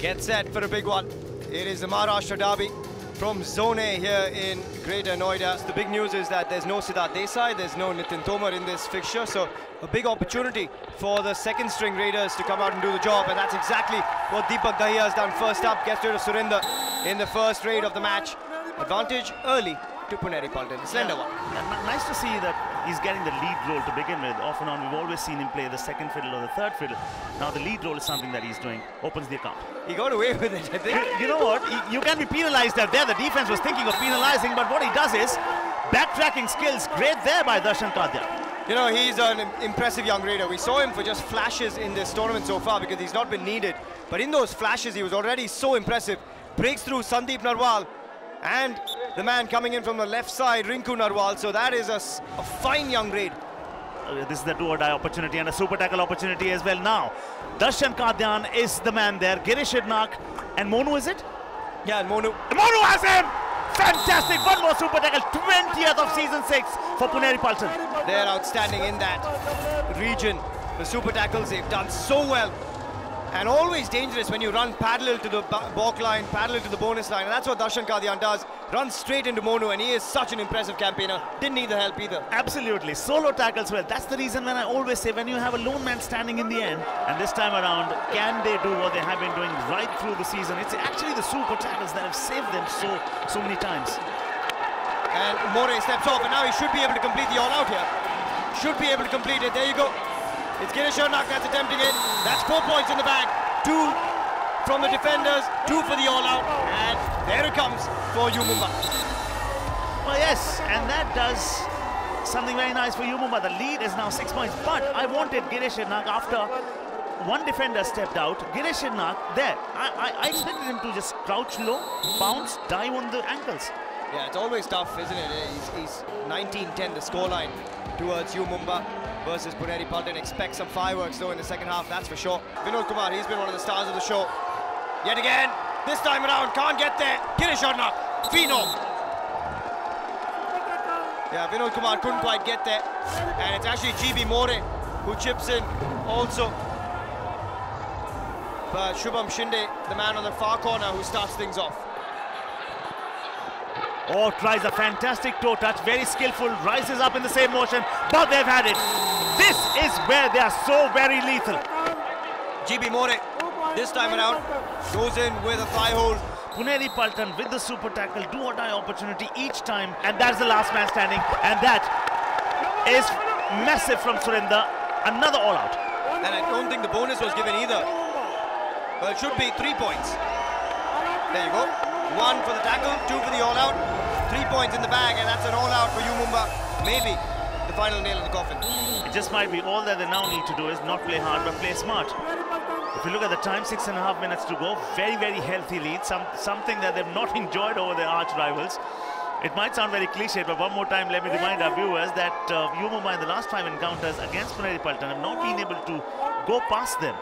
Get set for a big one. It is the Maharashtra Derby from Zone A here in Greater Noida. The big news is that there's no Siddharth Desai, there's no Nitin Tomar in this fixture, so a big opportunity for the second string Raiders to come out and do the job, and that's exactly what Deepak Dahiya has done first up, gets rid of Surinder in the first raid of the match. Advantage early to Puneri. Slender yeah. one. Yeah, nice to see that he's getting the lead role to begin with. Off and on, we've always seen him play the second fiddle or the third fiddle. Now the lead role is something that he's doing. Opens the account. He got away with it, I think. You, you know what? You, you can be penalized out there. The defense was thinking of penalizing, but what he does is backtracking skills. Great there by Darshan Kadian. You know, he's an impressive young raider. We saw him for just flashes in this tournament so far because he's not been needed. But in those flashes, he was already so impressive. Breaks through Sandeep Narwal and the man coming in from the left side, Rinku Narwal. So that is a, a fine young raid. Uh, this is the do or die opportunity and a super tackle opportunity as well now. Darshan Kadian is the man there. Girish Ernak and Monu is it? Yeah, and Monu. Monu has him! Fantastic! One more super tackle. 20th of season 6 for Puneri Paltan. They're outstanding in that region. The super tackles, they've done so well and always dangerous when you run parallel to the balk line, parallel to the bonus line, and that's what Darshan Kadian does. Runs straight into Monu, and he is such an impressive campaigner. Didn't need the help either. Absolutely, solo tackles well. That's the reason when I always say when you have a lone man standing in the end, and this time around, can they do what they have been doing right through the season? It's actually the super tackles that have saved them so so many times. And More steps off, and now he should be able to complete the all-out here. Should be able to complete it. There you go. It's Girish Ernak that's attempting it. That's four points in the bag. Two from the defenders, two for the all-out. And there it comes for U Mumba. Well, yes, and that does something very nice for U Mumba. The lead is now six points. But I wanted Girish Ernak after one defender stepped out. Girish Ernak there. I, I, I expected him to just crouch low, bounce, dive on the ankles. Yeah, it's always tough, isn't it? He's 19-10 the scoreline towards U Mumba versus Puneri Paltan. Expect some fireworks though in the second half, that's for sure. Vinod Kumar, he's been one of the stars of the show. Yet again, this time around, can't get there. Girish Ernak, Vino. Yeah, Vinod Kumar couldn't quite get there. And it's actually GB More who chips in also. But Shubham Shinde, the man on the far corner who starts things off. Oh, tries a fantastic toe touch, very skillful, rises up in the same motion, but they've had it. This is where they are so very lethal. GB More, this time around, goes in with a thigh hold. Puneri Paltan with the super tackle, do or die opportunity each time, and that's the last man standing, and that is massive from Surinder. Another all out. And I don't think the bonus was given either. Well, it should be three points. There you go. One for the tackle, two for the all-out. Three points in the bag, and that's an all-out for U, Mumba. Maybe the final nail in the coffin. It just might be all that they now need to do is not play hard, but play smart. If you look at the time, six and a half minutes to go. Very, very healthy lead. Some, something that they've not enjoyed over their arch rivals. It might sound very cliche, but one more time, let me remind our viewers that uh, Mumba in the last five encounters against Puneri Paltan have not been able to go past them.